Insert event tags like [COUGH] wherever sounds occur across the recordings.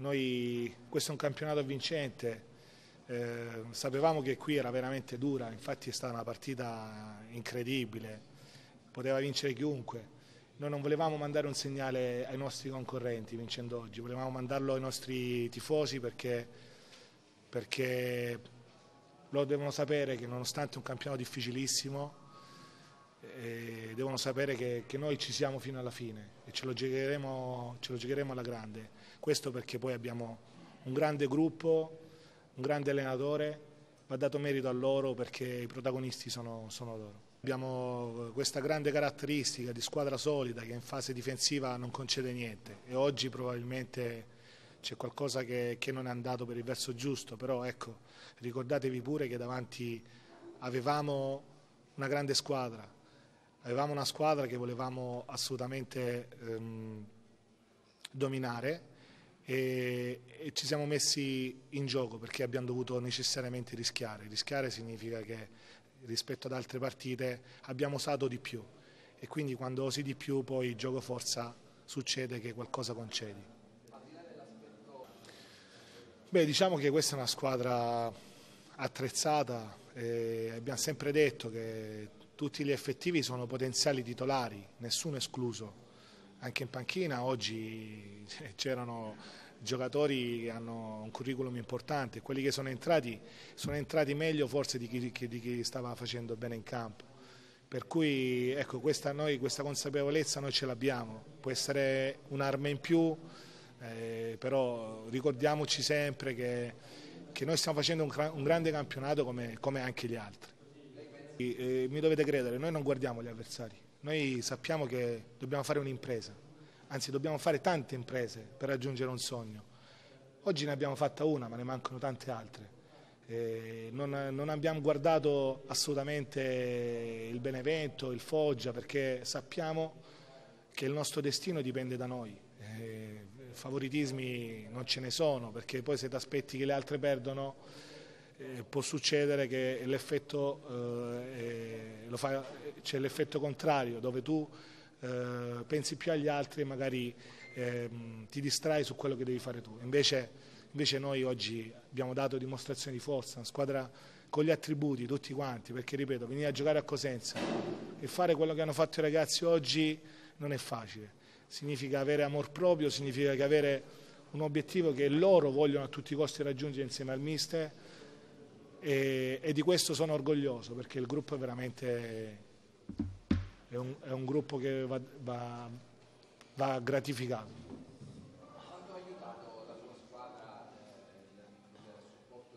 Noi, questo è un campionato vincente, eh, sapevamo che qui era veramente dura, infatti è stata una partita incredibile, poteva vincere chiunque. Noi non volevamo mandare un segnale ai nostri concorrenti vincendo oggi, volevamo mandarlo ai nostri tifosi perché, perché loro devono sapere che nonostante un campionato difficilissimo, eh, devono sapere che, che, noi ci siamo fino alla fine e ce lo, giocheremo, ce lo giocheremo alla grande. Questo perché poi abbiamo un grande gruppo, un grande allenatore, va dato merito a loro perché i protagonisti sono, sono loro. Abbiamo questa grande caratteristica di squadra solida che in fase difensiva non concede niente e oggi probabilmente c'è qualcosa che, che, non è andato per il verso giusto, però ecco, ricordatevi pure che davanti avevamo una grande squadra, avevamo una squadra che volevamo assolutamente ehm, dominare e, e, ci siamo messi in gioco perché abbiamo dovuto necessariamente rischiare. Rischiare significa che rispetto ad altre partite abbiamo usato di più e quindi quando osi di più poi gioco forza succede che qualcosa concedi. Beh, diciamo che questa è una squadra attrezzata abbiamo sempre detto che tutti gli effettivi sono potenziali titolari, nessuno escluso. Anche in panchina oggi [LAUGHS] c'erano giocatori che hanno un curriculum importante, quelli che sono entrati sono entrati meglio forse di chi, di chi stava facendo bene in campo. Per cui ecco, questa, noi, questa consapevolezza noi ce l'abbiamo, può essere un'arma in più, eh, però ricordiamoci sempre che, che noi stiamo facendo un, un grande campionato come, come, anche gli altri. E, eh, mi dovete credere, noi non guardiamo gli avversari, noi sappiamo che dobbiamo fare un'impresa, anzi dobbiamo fare tante imprese per raggiungere un sogno. Oggi ne abbiamo fatta una, ma ne mancano tante altre. Eh, non, non, abbiamo guardato assolutamente il Benevento, il Foggia, perché sappiamo che il nostro destino dipende da noi. Eh, favoritismi non ce ne sono perché poi se ti aspetti che le altre perdono eh, può succedere che l'effetto, eh, c'è l'effetto contrario dove tu eh, pensi più agli altri e magari ehm, ti distrai su quello che devi fare tu. Invece, invece noi oggi abbiamo dato dimostrazione di forza, una squadra con gli attributi tutti quanti, perché ripeto, venire a giocare a Cosenza e fare quello che hanno fatto i ragazzi oggi non è facile significa avere amor proprio, significa che avere un obiettivo che loro vogliono a tutti i costi raggiungere insieme al mister e, e di questo sono orgoglioso perché il gruppo è veramente è un, è un gruppo che va, va, va gratificato.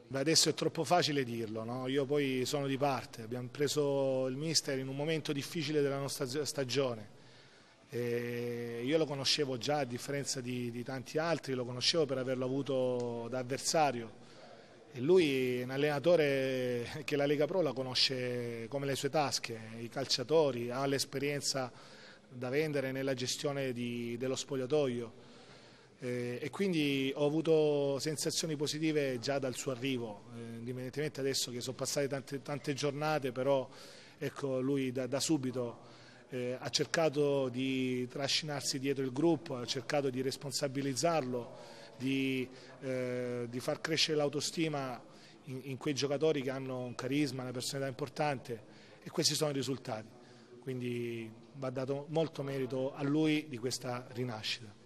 Beh, adesso è troppo facile dirlo, no? io poi sono di parte, abbiamo preso il mister in un momento difficile della nostra stagione, e io lo conoscevo già a differenza di, di, tanti altri, lo conoscevo per averlo avuto da avversario e lui è un allenatore che la Lega Pro la conosce come le sue tasche, i calciatori, ha l'esperienza da vendere nella gestione di, dello spogliatoio. E quindi ho avuto sensazioni positive già dal suo arrivo, eh, indipendentemente adesso che sono passate tante, tante giornate, però ecco, lui da, da subito eh, ha cercato di trascinarsi dietro il gruppo, ha cercato di responsabilizzarlo, di, eh, di far crescere l'autostima in, in, quei giocatori che hanno un carisma, una personalità importante e questi sono i risultati. Quindi va dato molto merito a lui di questa rinascita.